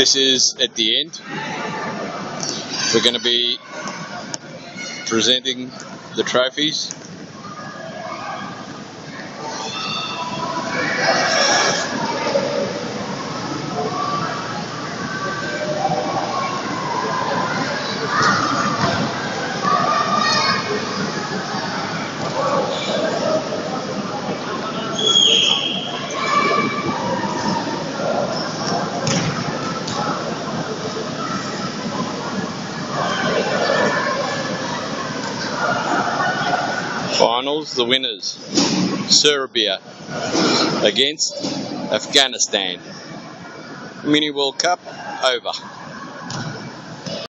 This is at the end. We're going to be presenting the trophies. Finals, the winners. Serbia against Afghanistan. Mini World Cup over.